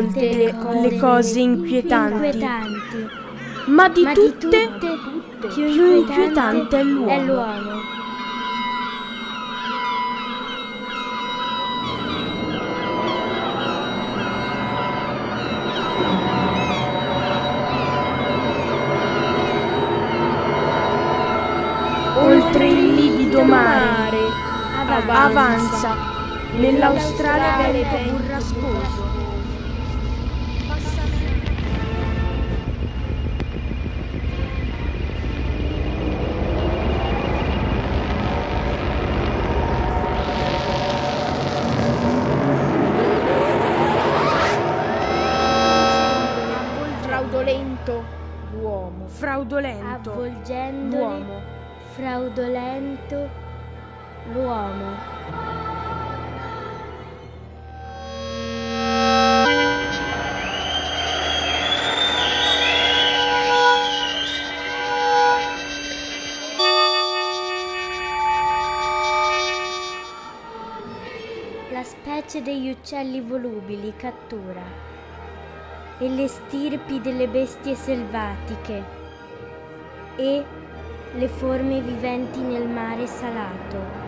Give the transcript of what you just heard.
le cose inquietanti. inquietanti. Ma di Ma tutte, di tutte più inquietante è l'uomo. Oltre il livido mare, Avanza. avanza nell'australe vento burrascoso. Fraudolento l'uomo. Fraudolento Avvolgendole, l'uomo. fraudolento l'uomo. La specie degli uccelli volubili cattura e le stirpi delle bestie selvatiche e le forme viventi nel mare salato.